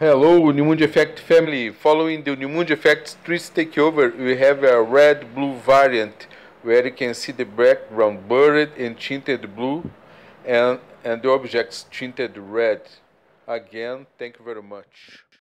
Hello, Unimundi Effect family. Following the Unimundi Effect Streets takeover, we have a red-blue variant where you can see the background blurred in tinted blue and, and the objects tinted red. Again, thank you very much.